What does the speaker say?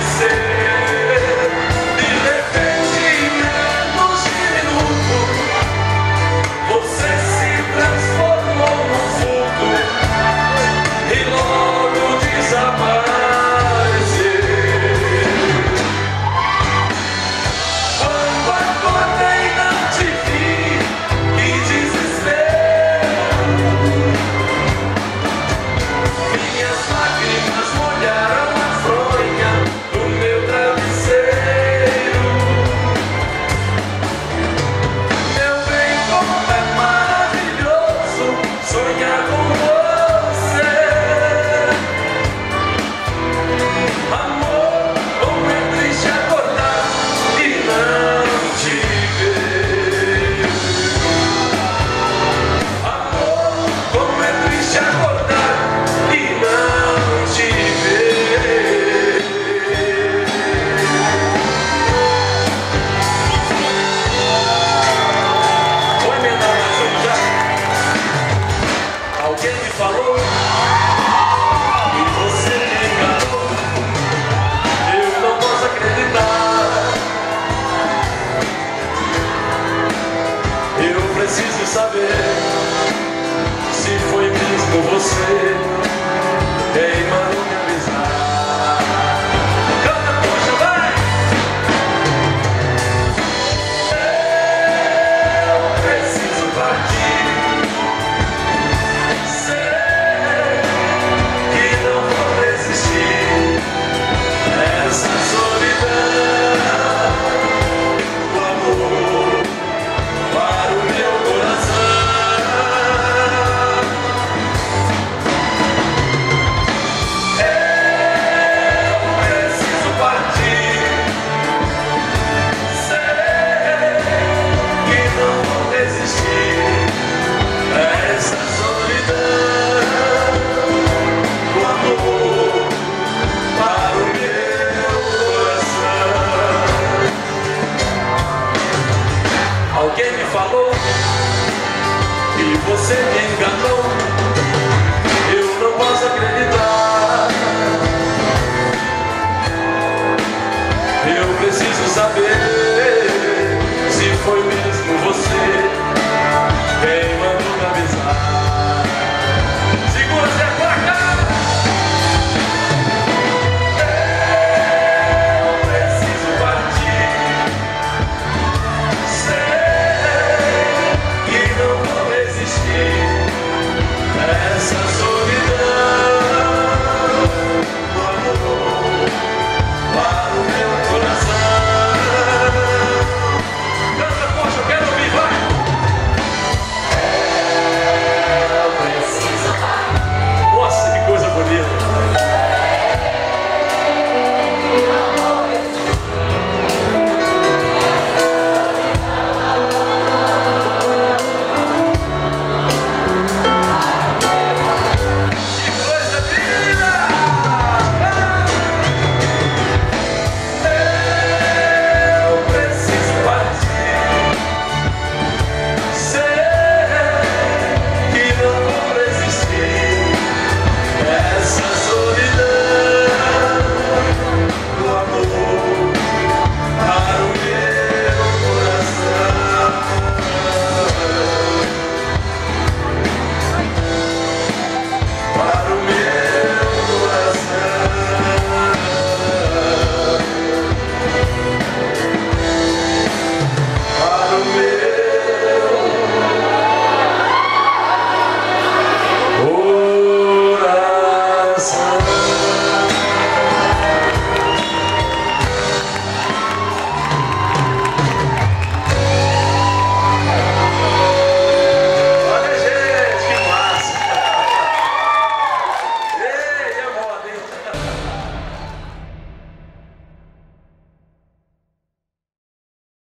say